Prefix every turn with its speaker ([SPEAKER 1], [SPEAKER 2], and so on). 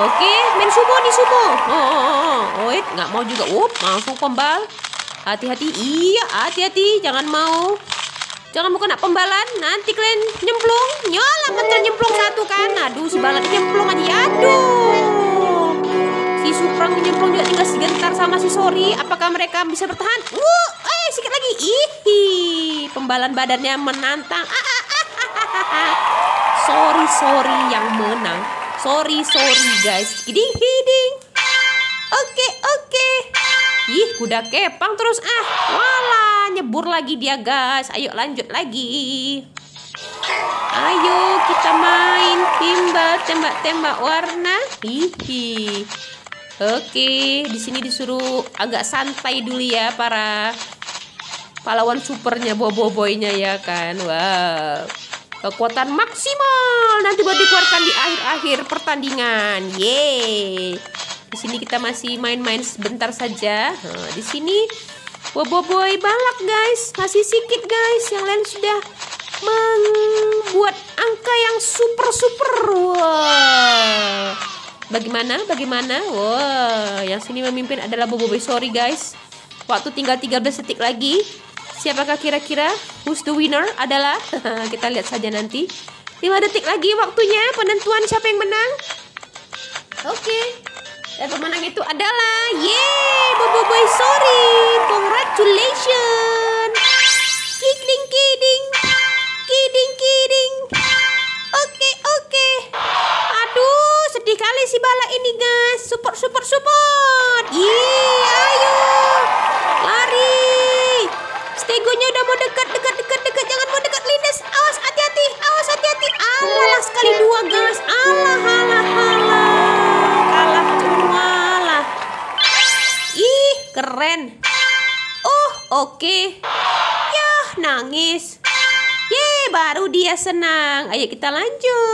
[SPEAKER 1] Oke, main sumo nih sumo. Oh, oh, oh. oh nggak mau juga. Up, langsung pembal. Hati-hati. Iya, hati-hati. Jangan mau. Jangan kena pembalan. Nanti kalian nyemplung. Nyola betul nyemplung satu kan. Aduh, si balan nyemplung aja. Aduh. Si Suprang nyemplung juga tinggal sebentar sama si Sori. Apakah mereka bisa bertahan? Uh, eh sedikit lagi. Ih, pembalan badannya menantang. Ah, ah, ah, ah, ah. ah. Sorry, sorry yang menang. Sorry, sorry guys. Hiding, hiding. Oke, oke. Ih, kuda kepang terus ah. Wala, nyebur lagi dia guys. Ayo lanjut lagi. Ayo kita main timbal tembak-tembak warna. Hihi. Oke, di sini disuruh agak santai dulu ya para pahlawan supernya bobo-boynya ya kan. Wow kekuatan maksimal nanti buat dikeluarkan di akhir-akhir pertandingan. Yeay. Di sini kita masih main-main sebentar saja. Nah, di sini boboiboy balak guys, masih sedikit guys. Yang lain sudah membuat angka yang super super. Wah. Bagaimana? Bagaimana? Wah, yang sini memimpin adalah boboiboy. Sorry guys. Waktu tinggal 13 detik lagi. Siapakah kira-kira who's the winner adalah? Kita lihat saja nanti. 5 detik lagi waktunya penentuan siapa yang menang. Oke. Okay. Dan pemenang itu adalah Yeay, Bobo Boy Sorry. Congratulations. Kiding kiding. Kiding kiding. Oke, okay, oke. Okay. Aduh, sedih kali si bala ini, guys. Support support support. Yeay, ayo. Stegonya udah mau dekat, dekat, dekat, dekat. Jangan mau dekat Lindes. Awas, hati-hati. Awas, hati-hati. Alah, sekali dua, guys. Alah, alah, alah. Kalah semua lah. Ih, keren. Oh, oke. Okay. Yah, nangis. Ye, baru dia senang. Ayo kita lanjut.